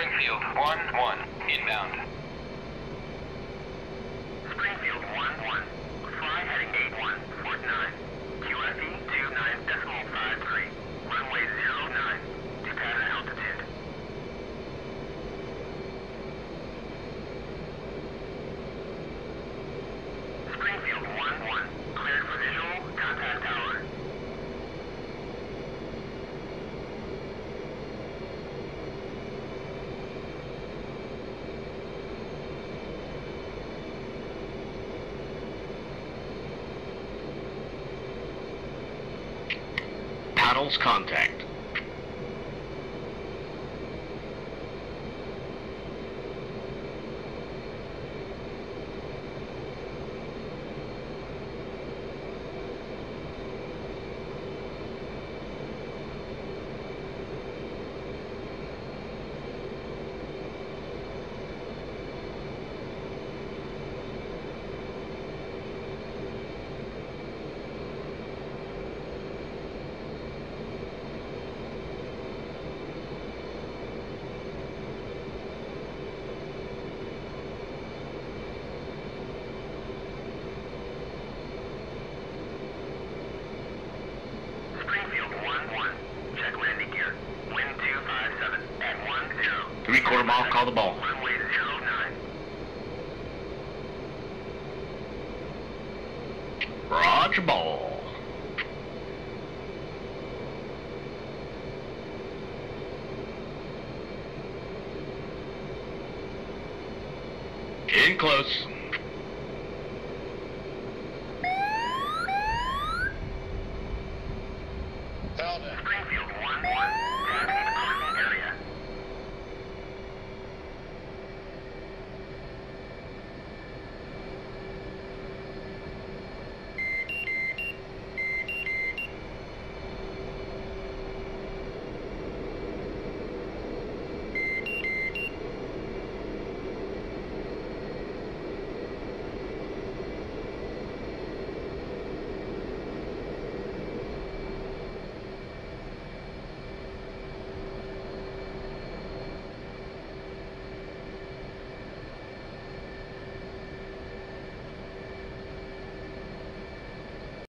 Springfield, 1-1, inbound. False contact. Three-quarter mile, call the ball. Roger ball. In close.